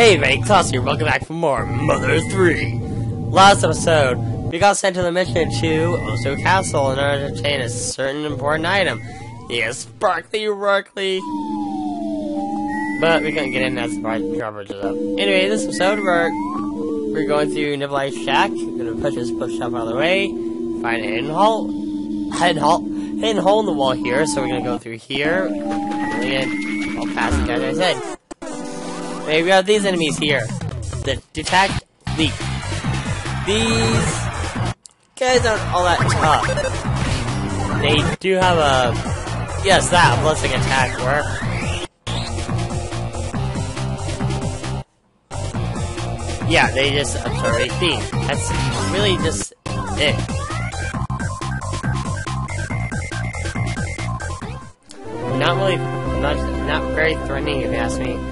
Hey, mate, Klaus. Welcome back for more Mother 3. Last episode, we got sent to the mission to Osohe Castle in order to obtain a certain important item. Yes, sparkly Rarkly. But we couldn't get in as drawbridge is up. Anyway, this episode, we're, we're going through Nibelheim's Shack. We're gonna push this bookshelf out of the way, find a hidden hole, hidden hole, hidden hole in the wall here, so we're gonna go through here, and I'll pass it as I said. Okay, we have these enemies here. The detect leak. These guys aren't all that tough. They do have a yes, that blessing attack work. Yeah, they just absorb HP. That's really just it. Not really, not not very threatening if you ask me.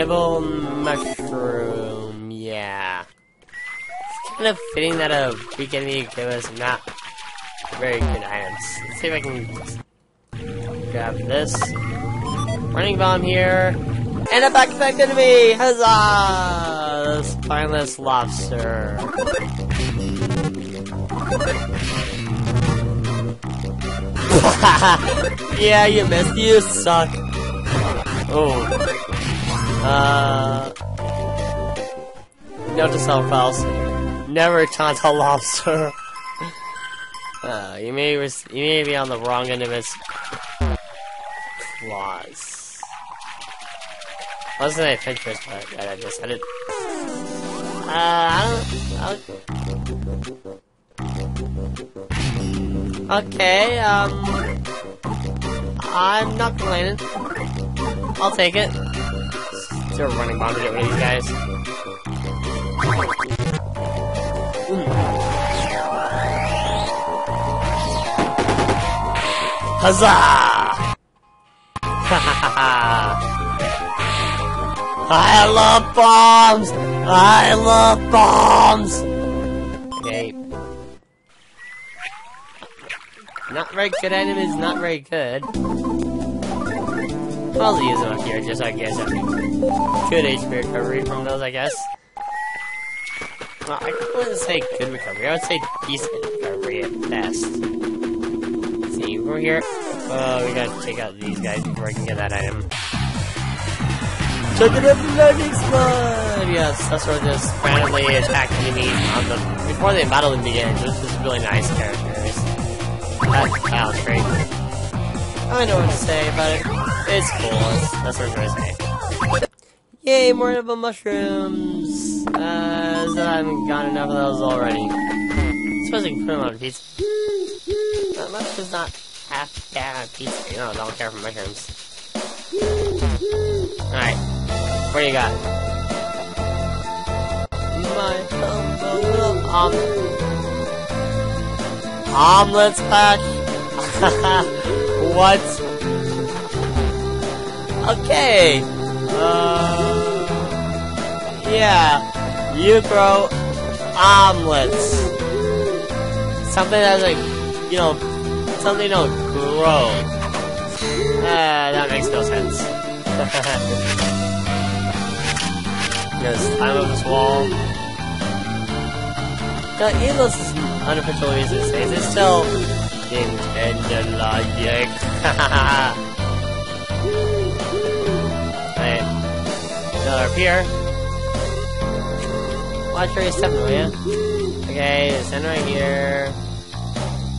Edible mushroom, yeah. It's kind of fitting that a weak enemy give us not very good items. Let's see if I can grab this. Running bomb here. And a back effect enemy! Huzzah! The spineless lobster. yeah, you missed. You suck. Oh. Uh, note to self else. Never taunt a lobster. uh, you may you may be on the wrong end of its claws. Wasn't I Pinterest, but I just said it. Uh, I don't. I Okay, um, I'm not complaining. I'll take it a running bomb to get rid of these guys. Huzzah! I love bombs! I love bombs! Okay. Not very good enemies, not very good. I'll use them up here, just I guess. Good HP recovery from those, I guess. Well, I wouldn't say good recovery. I would say decent recovery at best. See, we're here. Oh, we gotta take out these guys before I can get that item. Check it out, Lightning Slide! Yes, that's where just randomly attack enemies on the before the battle begins, which is really nice characters. That sounds great. I don't know what to say but. It's cool. That's what I'm trying to say. Yay, more edible mushrooms! Uh, so I haven't got enough of those already. I suppose I can put them on a pizza. That much is not half bad. You know, I don't care for mushrooms. Alright. What do you got? My um, omelets patch. what? Okay. Uh. Yeah, you grow omelets. Something that's like, you know, something don't grow. Uh, that makes no sense. Yes, climb up this wall. The Eagles is unofficial reason to say, is it still intended logic? Another up here. Watch stepping, will ya? Okay, stand right here.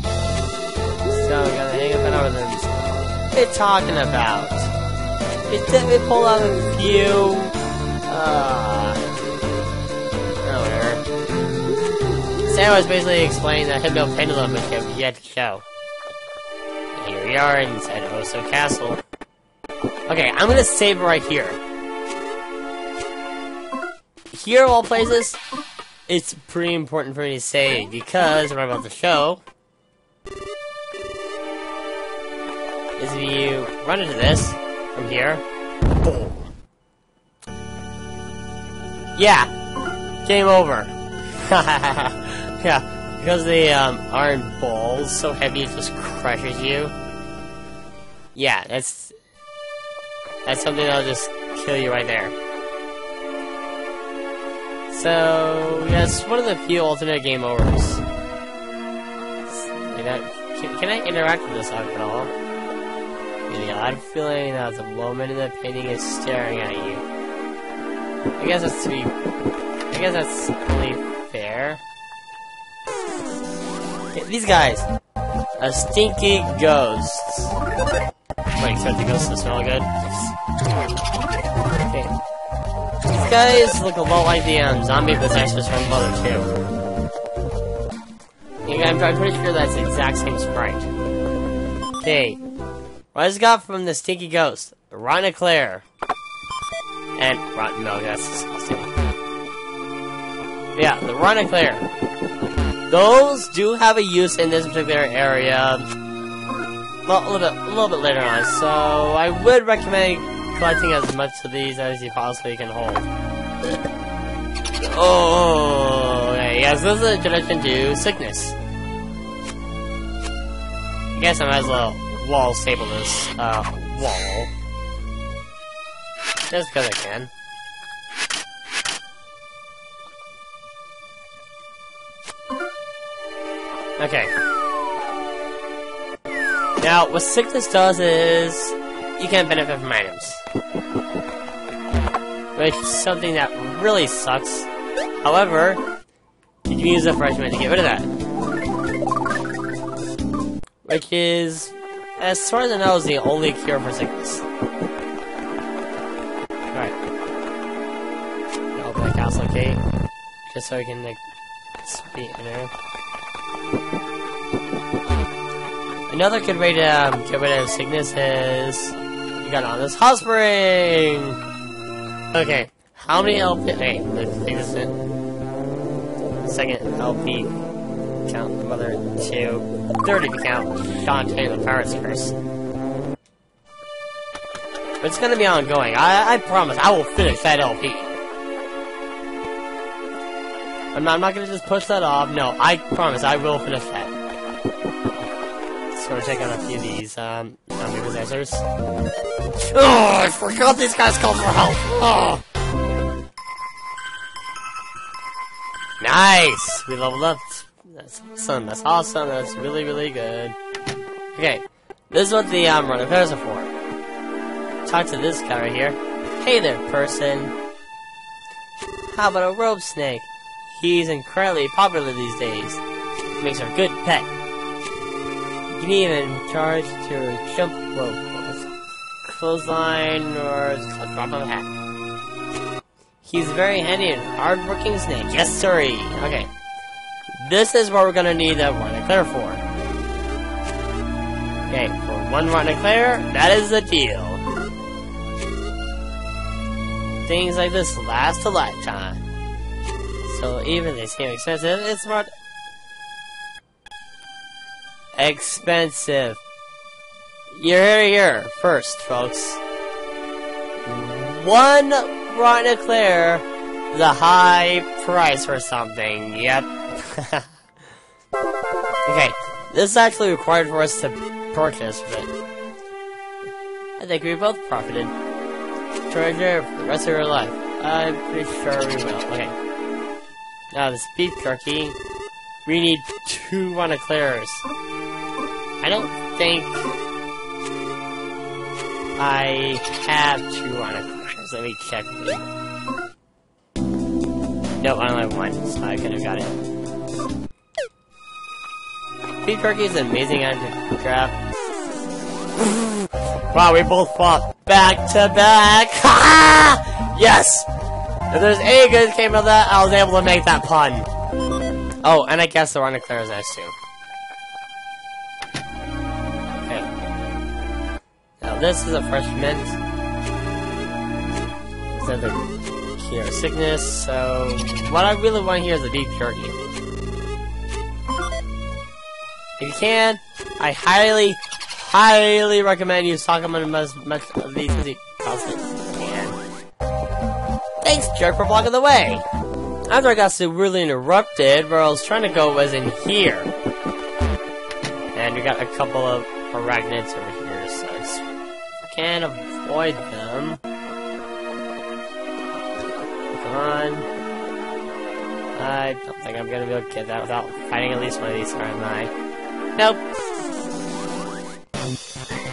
So, we gotta hang up over them. What are talking about? It did me pull out a few. Uh. Oh, whatever. Sam was basically explaining the Hypno Pendulum mechanic he had to show. Here we are inside Osohe Castle. Okay, I'm gonna save right here here of all places, it's pretty important for me to say because right about the show is if you run into this from here, boom. Yeah, game over. yeah, because the um, iron ball's so heavy it just crushes you. Yeah, that's that's something that'll just kill you right there. So, yes, one of the few alternate game overs. Can, I interact with this at all? Yeah, I'm feeling that the woman in the painting is staring at you. I guess that's to be... I guess that's only fair. These guys. A stinky ghost! Wait, expect the ghosts to smell good? Guys look a lot like the um, zombie possessors from Mother 2. Yeah, I'm, I'm pretty sure that's the exact same sprite. Okay. What I got from the stinky ghost? Rotten Eclair. And rotten milk, that's disgusting. Yeah, the rotten Eclair. Those do have a use in this particular area. A little bit, a little bit later on. So I would recommend collecting as much of these as you possibly can hold. Oh, okay, yes, this is a introduction to sickness. I guess I might as well wall staple this uh, wall. Just because I can. Okay. Now, what sickness does is you can't benefit from items. Which is something that really sucks. However, you can use a fresh mint to get rid of that. Which is, as far as I know, is the only cure for sickness. Alright. Open the castle gate. Just so I can, like, there. Another good way to um, get rid of sickness is got on this hot spring. Okay, how many LP? Hey, let's take this. Second LP count the mother two. Third if you count Shantae the Pirate's Curse. It's gonna be ongoing. I, I promise. I will finish that LP. I'm not, I'm not gonna just push that off. No, I promise. I will finish that. So we're taking a few of these, um, zombie possessors. Oh, I forgot these guys called for help! Oh! Nice! We leveled up. That's awesome, that's awesome, that's really, really good. Okay, this is what the, um, run affairs are for. Talk to this guy right here. Hey there, person. How about a rope snake? He's incredibly popular these days. Makes a good pet. Can even charge to jump rope, clothesline, or a drop of a hat. He's very handy and hard-working snake. Yes, sir. Okay. This is what we're gonna need that one eclair for. Okay, for one rotten eclair, that is the deal. Things like this last a lifetime. So even they seem expensive, it's not expensive. You're here, here first, folks. One rotten eclair, the high price for something. Yep. okay, this is actually required for us to purchase, but I think we both profited. Treasure for the rest of your life. I'm pretty sure we will. Okay. Now this beef jerky, we need two rotten eclairs. I don't think I have two eclairs. Let me check. Nope, I only have one, so I could have got it. Beef jerky is an amazing item to wow, we both fought back to back. Yes! If there's any good came of that, I was able to make that pun. Oh, and I guess the rotten eclair is nice too. This is a fresh mint. So the cure sickness, so what I really want here is the beef jerky. If you can, I highly, highly recommend you stock them in as much of these as you possibly Thanks, jerk, for blocking the way! After I got severely interrupted, where I was trying to go was in here. And we got a couple of arachnids over here, can't avoid them. Come on. I don't think I'm gonna be able to get that without fighting at least one of these, or am I? Nope.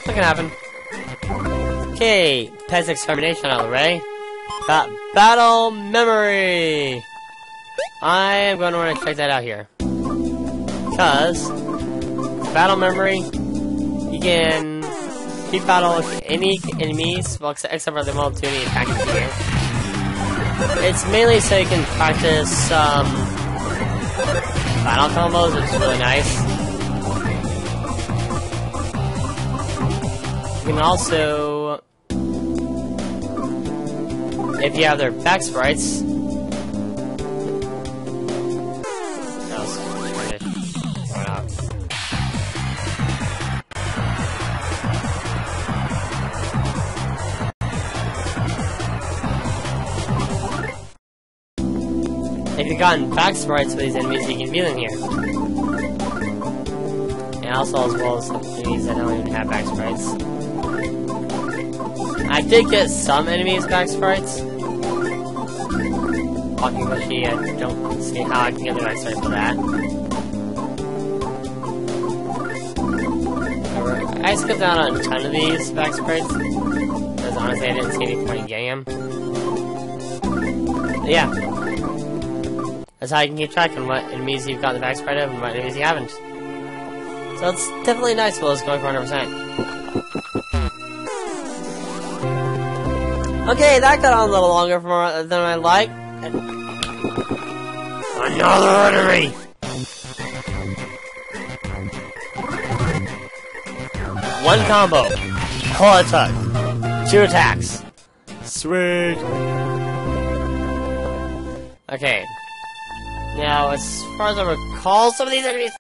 Not gonna happen. Okay, pest extermination the way. Got battle memory! I am going to want to check that out here. Because, battle memory, you can keep battle with any enemies, well, except for the attacking here. It's mainly so you can practice um, battle combos, which is really nice. You can also, if you have their back sprites, gotten back sprites for these enemies, you can view them here. And also as well as some enemies that don't even have back sprites. I did get some enemies back sprites. Walking Bushy, I don't see how I can get the back sprites for that. I skipped out on a ton of these back sprites. Because honestly I didn't see any point in getting them. Yeah, that's how you can keep track on what enemies you've got the back sprite of and what enemies you haven't. So it's definitely nice while it's going for 100%. Okay, that got on a little longer for than I like. Another enemy! One combo. Pull attack. Two attacks. Sweet. Okay, now, as far as I recall, some of these enemies...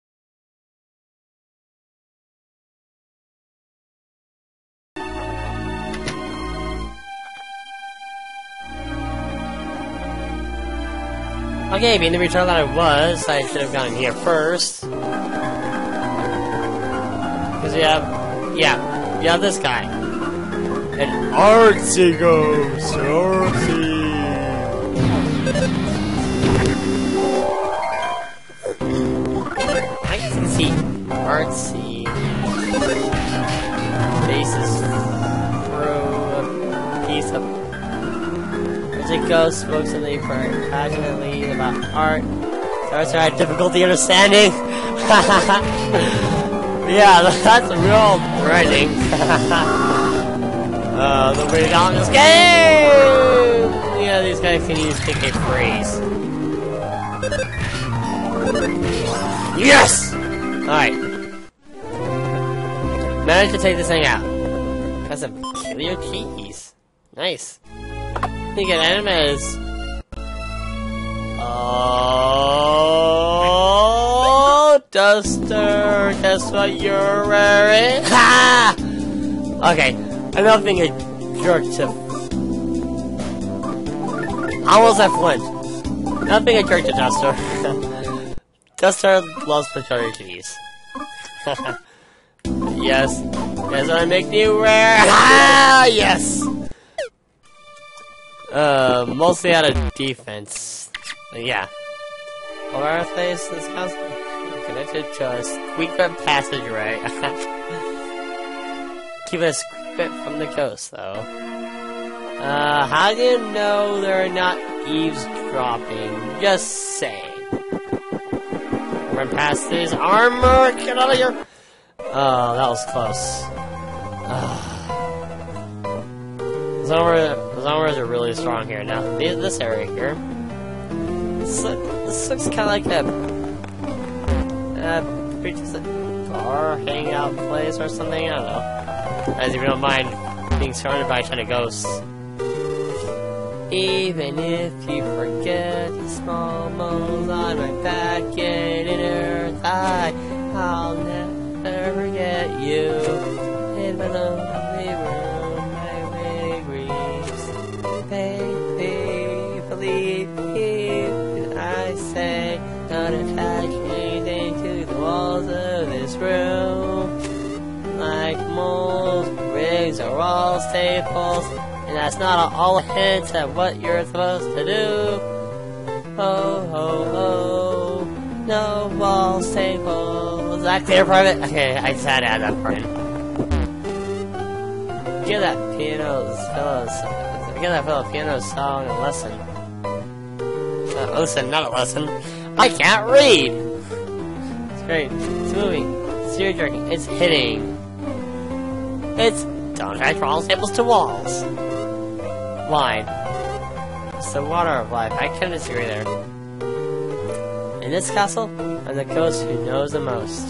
Okay, being the return that I was, I should have gone here first. Because we have... Yeah, you have this guy. An artsy ghost! Artsy! Artsy faces through a piece of Magic Ghost spoke something for passionately about art. To have difficulty understanding. yeah, that's real threatening. uh, the way down this game! Yeah, these guys can use pick phrase. Yes! Alright. Managed to take this thing out. Got some killer cheese. Nice. You get enemies. Oh, Duster, guess what you're wearing? Ha! Okay, not being a jerk to. Almost F one. Not being a jerk to Duster. Duster loves cheese. Yes. Yes, I make new rare. Ah, yes. Uh, mostly out of defense. Yeah. Our place this house connected to a secret passageway. Keep a secret from the coast, though. Uh, how do you know they're not eavesdropping? Just saying. Run past this armor. Get out of here. Oh, that was close. the Zombers are really strong here. Now, this area here. This, looks kind of like a. Uh, a bar hangout place or something. I don't know. As if you don't mind being surrounded by a ton of ghosts. Even if you forget the small moles on my back and inner thigh, I'll never forget you in my lonely room. My way grieves. Baby, believe you. I say, don't attach anything to the walls of this room. Like moles, rigs are all staples, that's not all a hint at what you're supposed to do. Ho, ho, ho. No wall staple. Is that Private? Okay, I had to add that part in. Give that piano fellows, give that fellow piano song a lesson. Uh, listen, not a lesson. I can't read! It's great. It's moving. It's tear jerking. It's hitting. It's don't attach wall staples to walls. Line. It's the water of life. I can disagree there. In this castle, I'm the ghost who knows the most.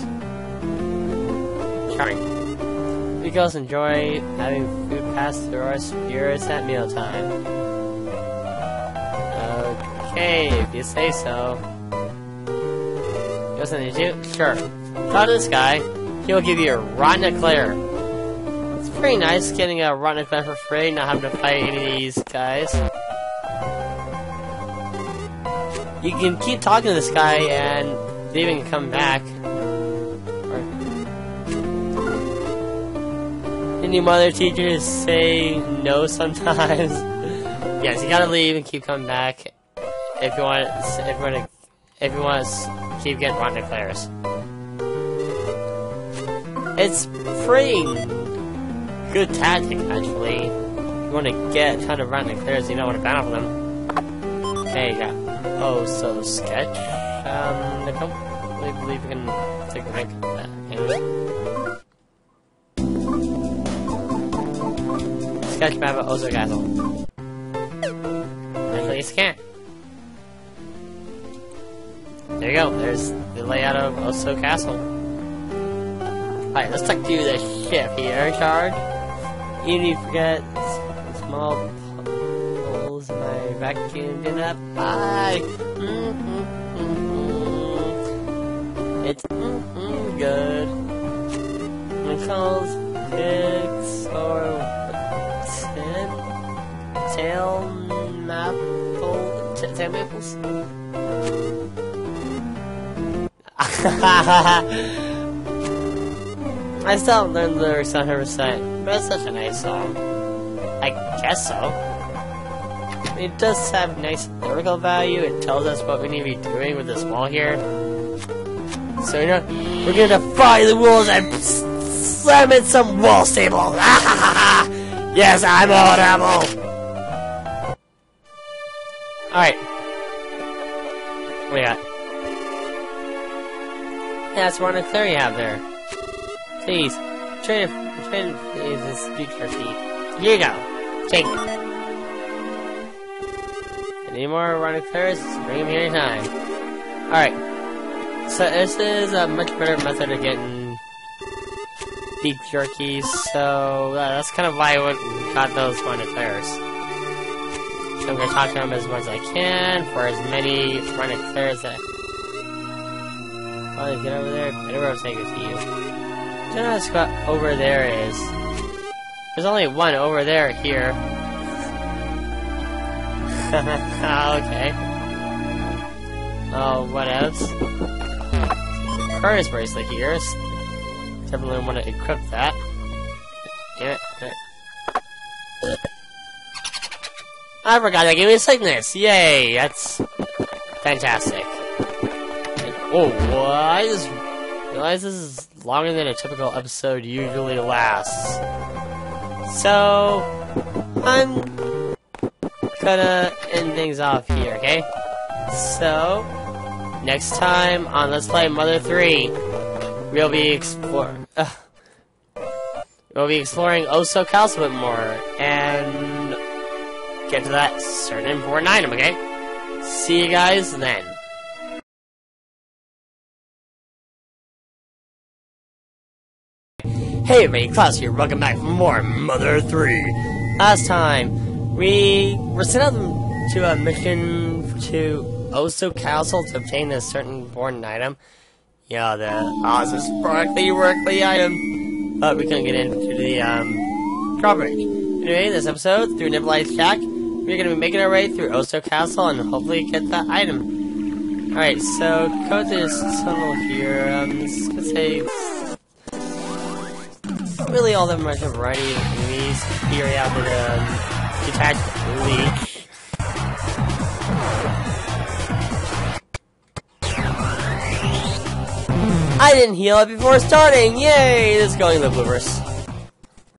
Charming. We ghosts enjoy having food pass through our spirits at mealtime. Okay, if you say so. Ghost need you? Sure. Talk to this guy. He'll give you a rotten eclair. Pretty nice getting a rotten eclair for free, not having to fight any of these guys. You can keep talking to this guy and leaving and come back. Any mother teachers say no sometimes? yes, you gotta leave and keep coming back if you want. If you want to, if you want to keep getting rotten eclairs. It's free. Good tactic, actually. You want to get a ton of rotten eclairs, you don't want to battle them. Okay, yeah. Oh, so sketch. Um, I don't really believe we can take a of that. Anyway. Sketch Osohe Castle. Actually, you can. There you go. There's the layout of Osohe Castle. Alright, let's talk to the chef here charge. You need to forget small holes my vacuum in that pie. Mm -hmm, mm -hmm. It's mm -hmm, good. McCall's pigs or tin, tail maple, tail maples. I still haven't learned the lyrics 100%, but it's such a nice song. I guess so. It does have nice lyrical value, it tells us what we need to be doing with this wall here. So, you know, we're gonna defy the rules and slam in some wall staple! yes, I'm audible! Alright. What do got? That's one clear you have there. Please, try to, try to please this. Here you go. Take it. Any more running clears? Bring them here anytime. Alright. So this is a much better method of getting beef jerky, so uh, that's kind of why I got those running clears. So I'm gonna talk to them as much as I can for as many running clears that Probably get over there. Whatever I was saying is to you. Don't know what over there is. There's only one over there here. okay. Oh, what else? Hmm. Furnace bracelet here. Definitely want to equip that. Damn it. I forgot to give me sickness. Yay, that's fantastic. Oh? I just realized this is longer than a typical episode usually lasts. So, I'm gonna end things off here, okay? So, next time on Let's Play Mother 3, we'll be exploring... We'll be exploring Oso bit more, and get to that certain important item, okay? See you guys then. Hey everybody, Klaus here, welcome back for more Mother 3. Last time, we were sent out to a mission to Osohe Castle to obtain a certain important item. Yeah, the awesome sparkly workly item. But we couldn't get into the, um, drawbridge. Anyway, this episode, through Nibelite's Shack, we're gonna be making our way through Osohe Castle and hopefully get that item. Alright, so go to this tunnel here, um, let's, let's not really all that much of a variety of enemies here out with um, detached leech. I didn't heal it before starting! Yay! This is going in the bloopers.